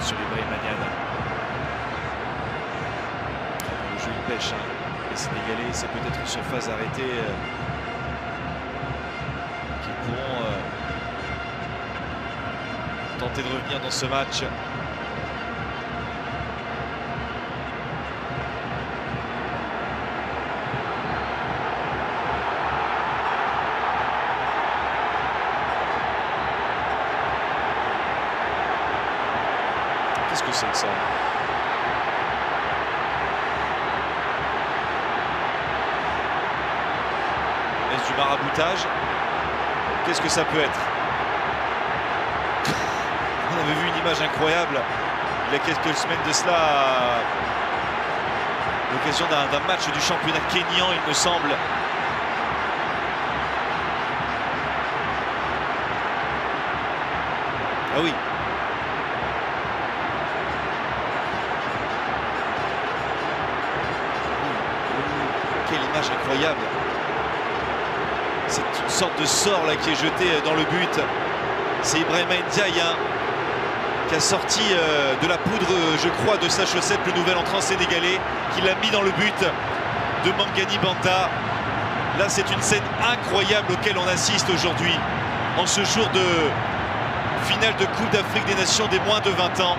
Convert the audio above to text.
sur Ibrahim Maniana. Le jeu pêche. Hein. Les Sénégalais, c'est peut-être une surface arrêtée euh, qui pourront euh, tenter de revenir dans ce match. Qu'est-ce que c'est que ça Est-ce du maraboutage Qu'est-ce que ça peut être On avait vu une image incroyable il y a quelques semaines de cela l'occasion d'un match du championnat kényan, il me semble. Ah oui, Quelle image incroyable. C'est une sorte de sort là qui est jeté dans le but. C'est Ibrahim Ndiaye hein, qui a sorti euh, de la poudre, je crois, de sa chaussette, le nouvel entrant sénégalais, qui l'a mis dans le but de Mangani Banta. Là, c'est une scène incroyable auquel on assiste aujourd'hui, en ce jour de finale de Coupe d'Afrique des Nations des moins de 20 ans.